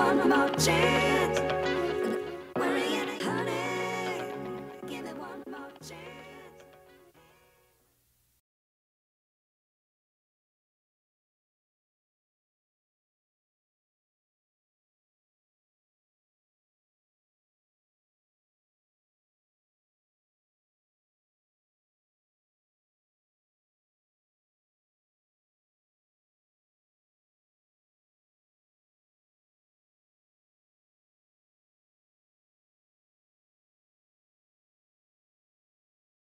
one more chance.